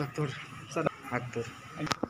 सत्तर सत्तर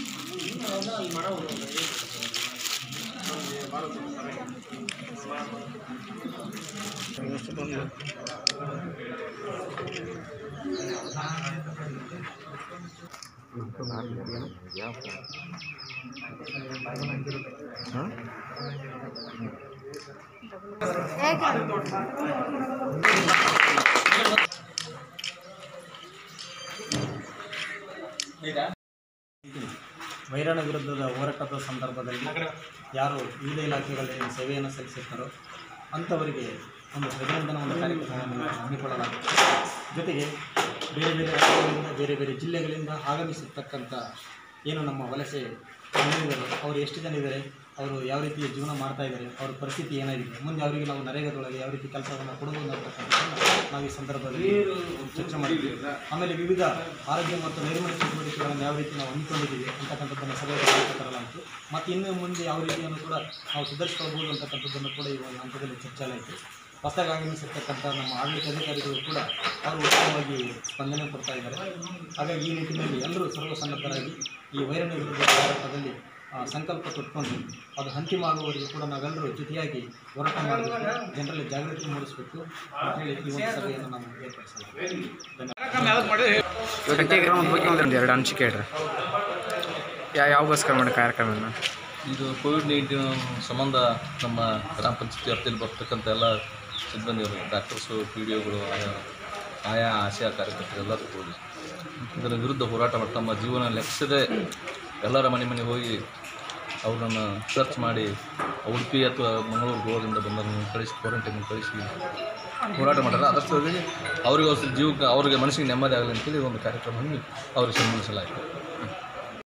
வந்து அது மரம் வரும் Mira. ವೈರಾಣ ವಿರುದ್ಧದ ಹೋರಾಟದ ಸಂದರ್ಭದಲ್ಲಿ ಯಾರು ವಿವಿಧ ಇಲಾಖೆಗಳಲ್ಲಿ ಸೇವೆಯನ್ನು ಸಲ್ಲಿಸುತ್ತಾರೋ ಅಂಥವರಿಗೆ ಒಂದು ಅಭಿನಂದನ ಒಂದು ಕಾರ್ಯಕ್ರಮವನ್ನು ಹಮ್ಮಿಕೊಳ್ಳಲಾಗುತ್ತೆ ಜೊತೆಗೆ ಬೇರೆ ಬೇರೆ ರಾಜ್ಯಗಳಿಂದ, ಬೇರೆ ಬೇರೆ ಜಿಲ್ಲೆಗಳಿಂದ ಆಗಮಿಸಿರ್ತಕ್ಕಂಥ ಏನು ನಮ್ಮ ವಲಸೆ ಅವರು ಎಷ್ಟು ಜನ ಇದ್ದಾರೆ? ಅವರು ಯಾವ ರೀತಿ ಜೀವನ ಮಾಡ್ತಾ ಇದ್ದಾರೆ ಅವ್ರ ಪರಿಸ್ಥಿತಿ ಏನಾಗಿದೆ ಮುಂದೆ ಅವರಿಗೆ ನಾವು ನರೇಗದೊಳಗೆ ಯಾವ ರೀತಿ ಕೆಲಸವನ್ನು ಕೊಡಬಹುದು ಅಂತಕ್ಕಂಥದ್ದನ್ನು ನಾವು ಈ ಸಂದರ್ಭದಲ್ಲಿ ಚರ್ಚೆ ಮಾಡಿದ್ದೀವಿ ಆಮೇಲೆ ವಿವಿಧ ಆರೋಗ್ಯ ಮತ್ತು ನೈರ್ಮಲ್ಯ ಚಟುವಟಿಕೆಗಳನ್ನು ಯಾವ ರೀತಿ ನಾವು ಹಮ್ಮಿಕೊಂಡಿದ್ದೀವಿ ಅಂತಕ್ಕಂಥದ್ದನ್ನು ಸಭೆಯಲ್ಲಿ ತರಲಾಯಿತು. ಮತ್ತು ಇನ್ನು ಮುಂದೆ ಯಾವ ರೀತಿಯನ್ನು ಕೂಡ ನಾವು ಸುಧಾರಿಸ್ಕೊಳ್ಬೋದು ಅಂತಕ್ಕಂಥದ್ದನ್ನು ಕೂಡ ಈ ಒಂದು ಹಂತದಲ್ಲಿ ಚರ್ಚೆ ಆಯಿತು. ಹೊಸದಾಗಿ ಆಗಮಿಸಿರ್ತಕ್ಕಂಥ ನಮ್ಮ ಆಡಳಿತ ಅಧಿಕಾರಿಗಳು ಕೂಡ ಅವರು ಉತ್ತಮವಾಗಿ ಸ್ಪಂದನೆ ಕೊಡ್ತಾ ಇದ್ದಾರೆ. ಹಾಗಾಗಿ ಈ ನಿಟ್ಟಿನಲ್ಲಿ ಎಲ್ಲರೂ ಸರ್ವಸನ್ನದ್ಧರಾಗಿ ಈ ವೈರಣ ವಿರುದ್ಧ ಹೋರಾಟದಲ್ಲಿ ಸಂಕಲ್ಪ ತೊಟ್ಕೊಂಡು ಅದು ಅಂತಿಮ ಆಗುವವರೆಗೂ ಕೂಡ ನಾವೆಲ್ಲರೂ ಜೊತೆಯಾಗಿ ಹೋರಾಟ ಮಾಡಬೇಕು ಜನರಲ್ಲಿ ಜಾಗೃತಿ ಮೂಡಿಸಬೇಕು ಅಂತೇಳಿ ಈ ಒಂದು ಸಭೆಯನ್ನು ನಾವು ಏರ್ಪಡಿಸಲಾಗಿದೆ. ಕಾರ್ಯಕ್ರಮದ ಬಗ್ಗೆ ಒಂದು ಎರಡು ಅನಿಸಿಕೆ ಹೇಳ್ರಿ ಯಾವಗೋಸ್ಕರ ಮಾಡಿ ಕಾರ್ಯಕ್ರಮನ? ಇದು ಕೋವಿಡ್ ನೈನ್ಟೀನ್ ಸಂಬಂಧ ನಮ್ಮ ಗ್ರಾಮ ಪಂಚಾಯತಿ ವ್ಯಾಪ್ತಿಯಲ್ಲಿ ಬರ್ತಕ್ಕಂಥ ಎಲ್ಲ ಸಿಬ್ಬಂದಿಗಳು ಡಾಕ್ಟರ್ಸು ಪಿ ಡಿ ಒಗಳು ಆಯಾ ಆಯಾ ಆಶಾ ಕಾರ್ಯಕರ್ತರು ಎಲ್ಲರೂ ಕೂಡಿ ಇದರ ವಿರುದ್ಧ ಹೋರಾಟ ಮಾಡಿ ತಮ್ಮ ಜೀವನ ಲೆಕ್ಕಿಸದೆ ಎಲ್ಲರ ಮನೆ ಮನೆಗೆ ಹೋಗಿ ಅವ್ರನ್ನ ಸರ್ಚ್ ಮಾಡಿ ಉಡುಪಿ ಅಥವಾ ಮಂಗಳೂರು ಗೋವಾದಿಂದ ಬಂದವರನ್ನು ಕಳಿಸಿ ಕ್ವಾರಂಟೈನ್ ಕಳಿಸಿ. ಹೋರಾಟ ಮಾಡ್ತಾರೆ? ಸಲುವಾಗಿ ಅವರಿಗೆ ಅವ್ರ ಜೀವಕ್ಕೆ, ಅವ್ರಿಗೆ ಮನಸ್ಸಿಗೆ ನೆಮ್ಮದಿ ಆಗಲಿ ಅಂತೇಳಿ ಒಂದು ಕಾರ್ಯಕ್ರಮವನ್ನು ಅವ್ರಿಗೆ ಸನ್ಮಾನಿಸಲಾಯಿತು.